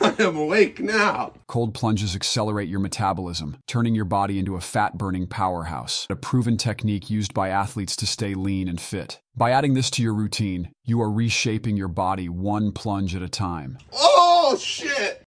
I am awake now. Cold plunges accelerate your metabolism, turning your body into a fat burning powerhouse, a proven technique used by athletes to stay lean and fit. By adding this to your routine, you are reshaping your body one plunge at a time. Oh, shit.